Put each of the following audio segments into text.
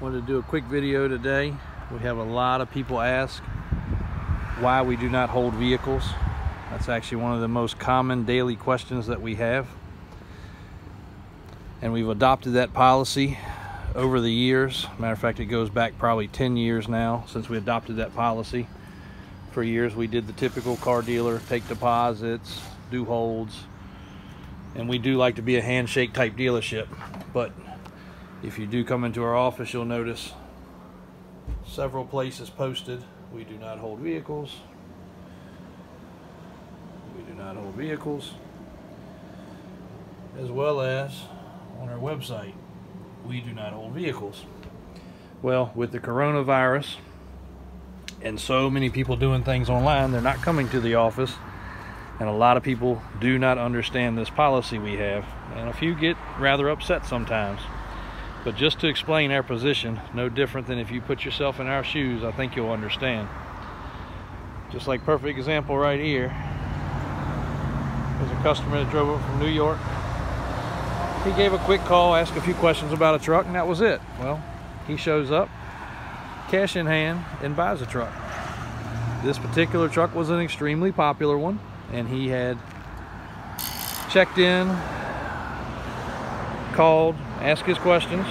Wanted to do a quick video today. We have a lot of people ask why we do not hold vehicles. That's actually one of the most common daily questions that we have. And we've adopted that policy over the years. Matter of fact, it goes back probably 10 years now since we adopted that policy. For years, we did the typical car dealer, take deposits, do holds, and we do like to be a handshake type dealership. But if you do come into our office, you'll notice several places posted. We do not hold vehicles. We do not hold vehicles. As well as on our website, we do not hold vehicles. Well, with the coronavirus and so many people doing things online, they're not coming to the office. And a lot of people do not understand this policy we have. And a few get rather upset sometimes. But just to explain our position, no different than if you put yourself in our shoes, I think you'll understand. Just like perfect example right here. There's a customer that drove up from New York he gave a quick call, asked a few questions about a truck, and that was it. Well, he shows up, cash in hand, and buys a truck. This particular truck was an extremely popular one, and he had checked in, called, asked his questions,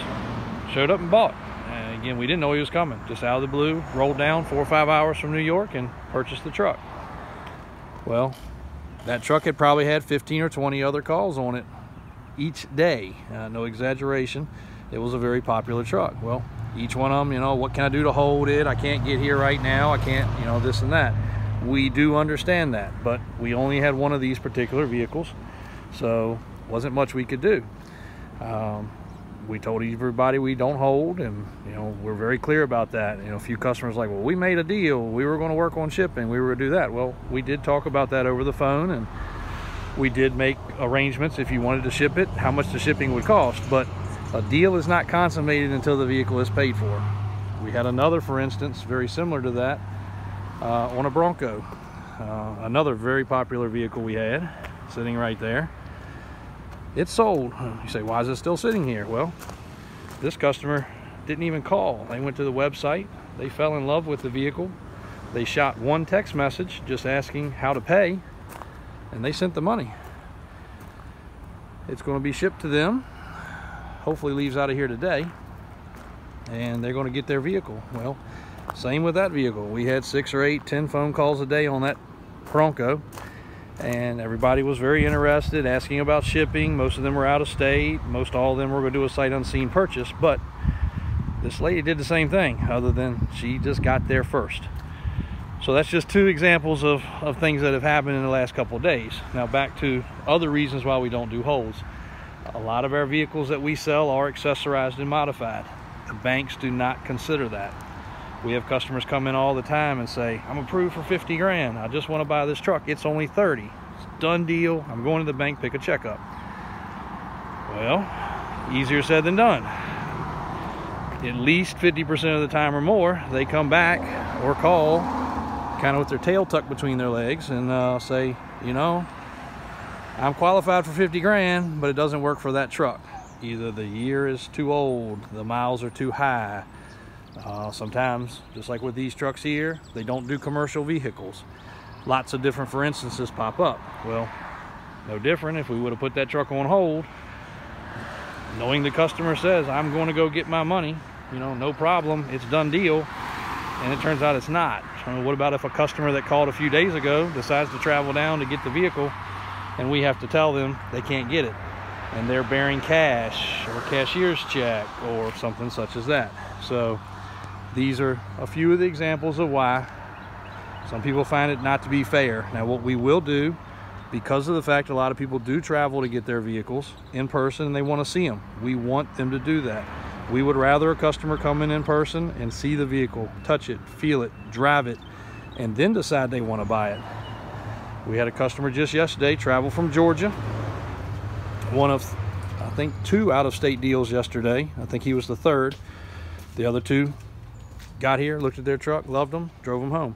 showed up and bought. And again, we didn't know he was coming. Just out of the blue, rolled down four or five hours from New York and purchased the truck. Well, that truck had probably had 15 or 20 other calls on it each day. Uh, no exaggeration. It was a very popular truck. Well, each one of them, you know, what can I do to hold it? I can't get here right now. I can't, you know, this and that. We do understand that, but we only had one of these particular vehicles, so wasn't much we could do. Um, we told everybody we don't hold, and you know we're very clear about that. You know, a few customers like, well, we made a deal. We were going to work on shipping. We were going to do that. Well, we did talk about that over the phone, and we did make arrangements if you wanted to ship it, how much the shipping would cost. But a deal is not consummated until the vehicle is paid for. We had another, for instance, very similar to that, uh, on a Bronco. Uh, another very popular vehicle we had, sitting right there. It's sold. You say, why is it still sitting here? Well, this customer didn't even call. They went to the website. They fell in love with the vehicle. They shot one text message just asking how to pay and they sent the money. It's going to be shipped to them. Hopefully leaves out of here today. And they're going to get their vehicle. Well, same with that vehicle. We had six or eight, ten phone calls a day on that Bronco. And everybody was very interested, asking about shipping. Most of them were out of state. Most all of them were going to do a sight unseen purchase. But this lady did the same thing, other than she just got there first. So that's just two examples of, of things that have happened in the last couple of days. Now back to other reasons why we don't do holds. A lot of our vehicles that we sell are accessorized and modified. The banks do not consider that. We have customers come in all the time and say, I'm approved for 50 grand. I just want to buy this truck. It's only 30. It's done deal. I'm going to the bank, pick a check up. Well, easier said than done. At least 50% of the time or more, they come back or call kind of with their tail tucked between their legs and uh, say, you know, I'm qualified for 50 grand, but it doesn't work for that truck. Either the year is too old, the miles are too high. Uh, sometimes, just like with these trucks here, they don't do commercial vehicles. Lots of different for instances pop up. Well, no different if we would have put that truck on hold, knowing the customer says, I'm going to go get my money, you know, no problem, it's done deal and it turns out it's not. I mean, what about if a customer that called a few days ago decides to travel down to get the vehicle and we have to tell them they can't get it and they're bearing cash or cashier's check or something such as that. So these are a few of the examples of why some people find it not to be fair. Now what we will do because of the fact a lot of people do travel to get their vehicles in person and they want to see them. We want them to do that. We would rather a customer come in in person and see the vehicle, touch it, feel it, drive it, and then decide they want to buy it. We had a customer just yesterday travel from Georgia. One of, I think, two out-of-state deals yesterday. I think he was the third. The other two got here, looked at their truck, loved them, drove them home.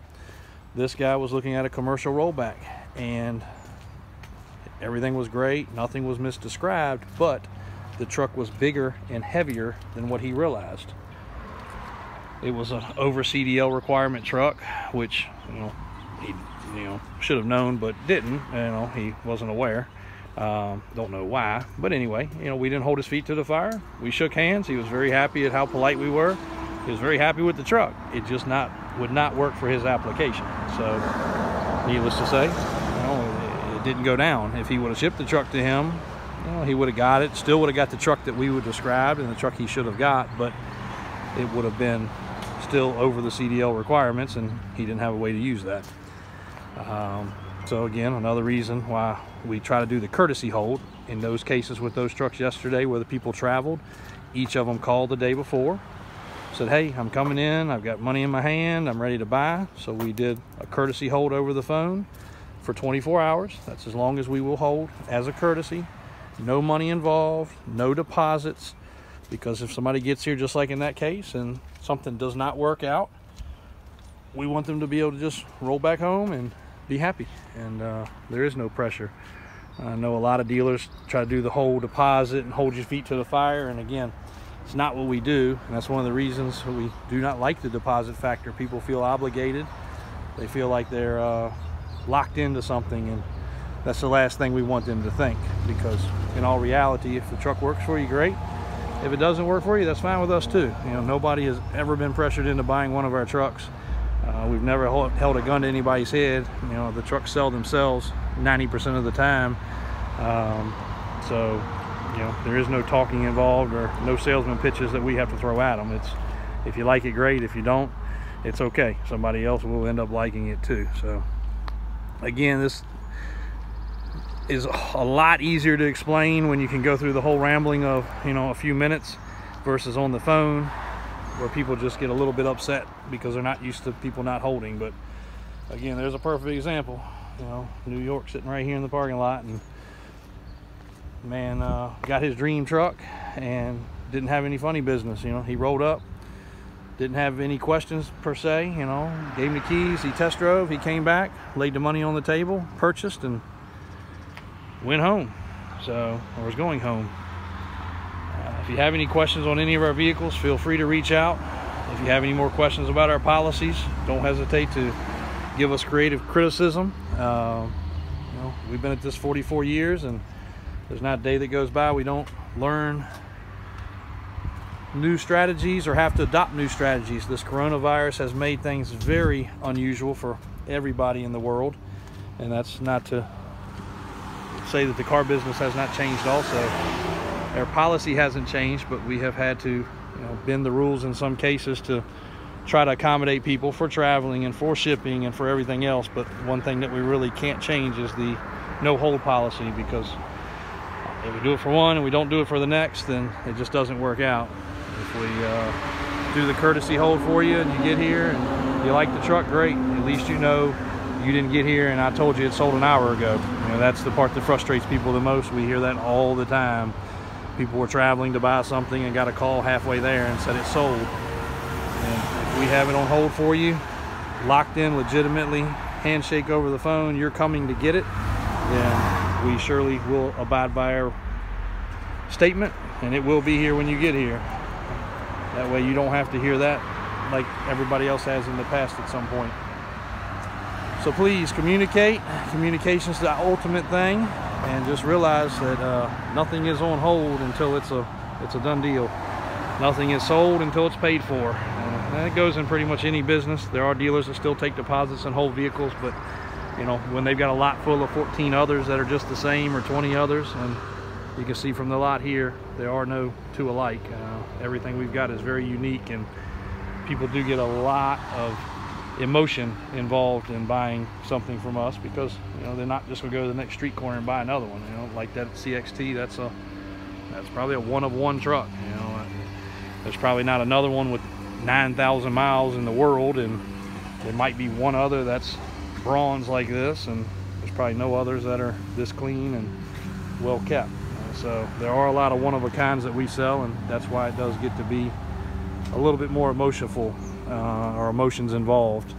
This guy was looking at a commercial rollback and everything was great. Nothing was misdescribed, but the truck was bigger and heavier than what he realized. it was an over CDL requirement truck, which you know he you know should have known but didn't. You know he wasn't aware. Um, don't know why, but anyway, you know we didn't hold his feet to the fire. We shook hands. He was very happy at how polite we were. He was very happy with the truck. It just not would not work for his application. So, needless to say, you know, it, didn't go down. If he would have shipped the truck to him, you know, he would have got it. Still would have got the truck that we would described and the truck he should have got, but it would have been still over the CDL requirements and he didn't have a way to use that. Um, so again, another reason why we try to do the courtesy hold in those cases with those trucks yesterday where the people traveled. Each of them called the day before, said, hey, I'm coming in, I've got money in my hand, I'm ready to buy. So we did a courtesy hold over the phone for 24 hours. That's as long as we will hold as a courtesy. No money involved, no deposits, because if somebody gets here just like in that case and something does not work out, we want them to be able to just roll back home and be happy. And uh, there is no pressure. I know a lot of dealers try to do the whole deposit and hold your feet to the fire. And again, it's not what we do. And that's one of the reasons we do not like the deposit factor. People feel obligated. They feel like they're uh, locked into something. And that's the last thing we want them to think. Because in all reality, if the truck works for you, great. If it doesn't work for you, that's fine with us too. You know, nobody has ever been pressured into buying one of our trucks. Uh, we've never held a gun to anybody's head. You know, the trucks sell themselves 90% of the time. Um, so, you know, there is no talking involved or no salesman pitches that we have to throw at them. It's, if you like it, great. If you don't, it's okay. Somebody else will end up liking it too. So, again, this is a lot easier to explain when you can go through the whole rambling of, you know, a few minutes versus on the phone where people just get a little bit upset because they're not used to people not holding. But again, there's a perfect example. You know, New York sitting right here in the parking lot, and man uh, got his dream truck and didn't have any funny business. You know, he rolled up, didn't have any questions per se. You know, gave him the keys, he test drove, he came back, laid the money on the table, purchased, and went home. So, or was going home. If you have any questions on any of our vehicles, feel free to reach out. If you have any more questions about our policies, don't hesitate to give us creative criticism. Uh, you know, we've been at this 44 years, and there's not a day that goes by we don't learn new strategies or have to adopt new strategies. This coronavirus has made things very unusual for everybody in the world, and that's not to say that the car business has not changed also. Our policy hasn't changed, but we have had to you know, bend the rules in some cases to try to accommodate people for traveling and for shipping and for everything else. But one thing that we really can't change is the no hold policy because if we do it for one and we don't do it for the next, then it just doesn't work out. If we uh, do the courtesy hold for you and you get here and you like the truck, great. At least you know you didn't get here and I told you it sold an hour ago. You know, that's the part that frustrates people the most. We hear that all the time people were traveling to buy something and got a call halfway there and said it sold. And if we have it on hold for you, locked in legitimately, handshake over the phone, you're coming to get it, then we surely will abide by our statement and it will be here when you get here. That way you don't have to hear that like everybody else has in the past at some point. So please communicate. Communication is the ultimate thing and just realize that uh, nothing is on hold until it's a it's a done deal. Nothing is sold until it's paid for. And that goes in pretty much any business. There are dealers that still take deposits and hold vehicles, but you know, when they've got a lot full of 14 others that are just the same or 20 others, and you can see from the lot here, there are no two alike. Uh, everything we've got is very unique and people do get a lot of emotion involved in buying something from us because you know they're not just gonna go to the next street corner and buy another one you know like that CXT that's a that's probably a one of one truck you know there's probably not another one with 9,000 miles in the world and there might be one other that's bronze like this and there's probably no others that are this clean and well kept so there are a lot of one of a kinds that we sell and that's why it does get to be a little bit more emotional uh, or emotions involved.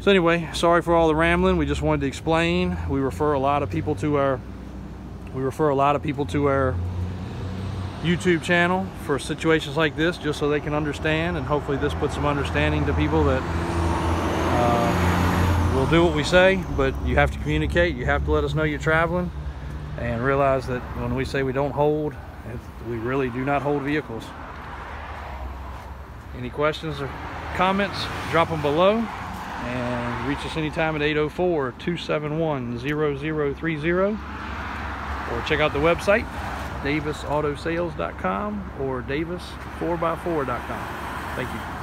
So anyway, sorry for all the rambling. We just wanted to explain. We refer a lot of people to our we refer a lot of people to our YouTube channel for situations like this, just so they can understand, and hopefully this puts some understanding to people that uh, we'll do what we say, but you have to communicate. You have to let us know you're traveling, and realize that when we say we don't hold, we really do not hold vehicles. Any questions or comments, drop them below. And reach us anytime at 804-271-0030. Or check out the website, davisautosales.com or davis4x4.com. Thank you.